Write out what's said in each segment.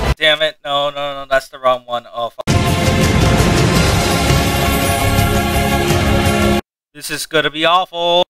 God damn it. No, no, no, that's the wrong one. Oh, fuck. This is gonna be awful.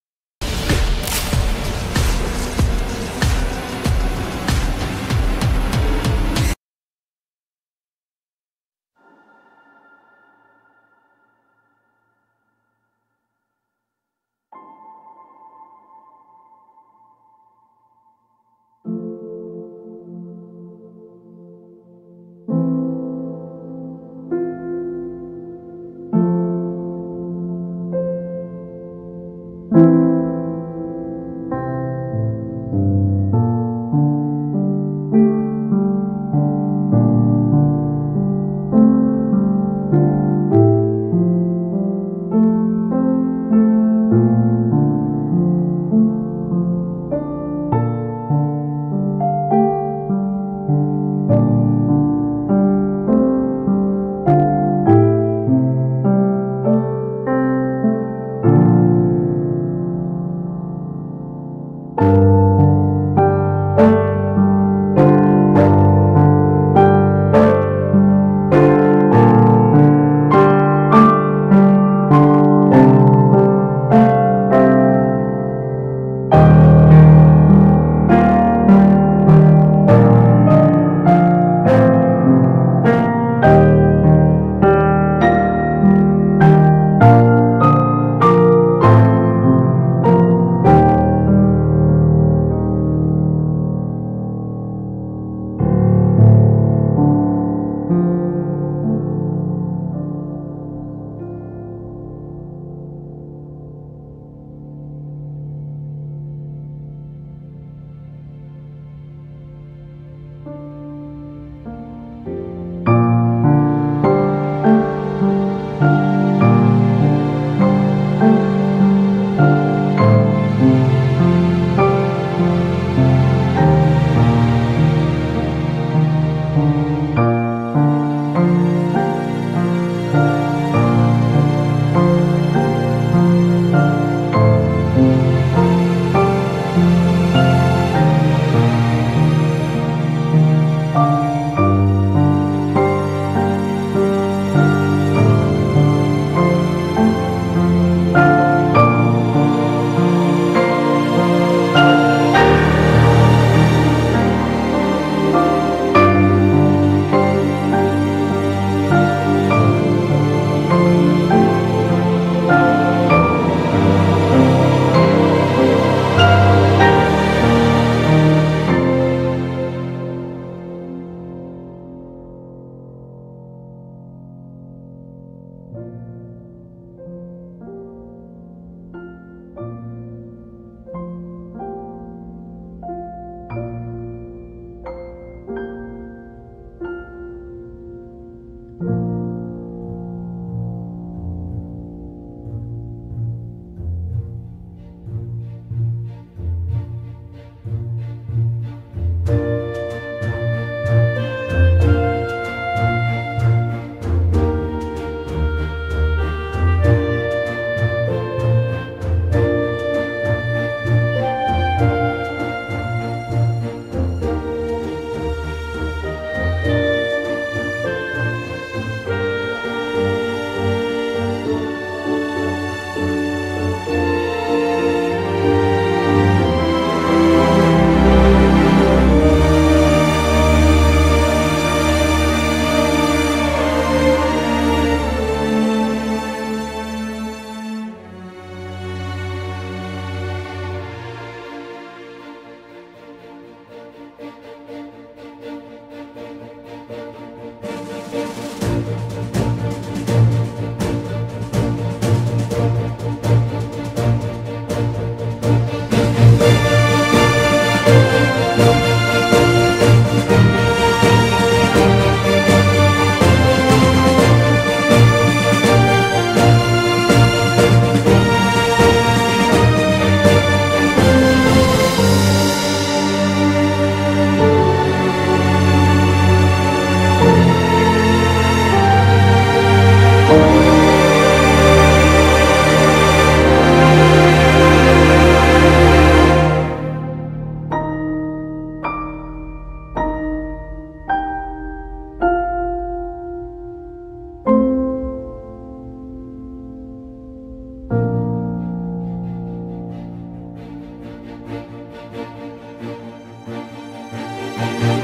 You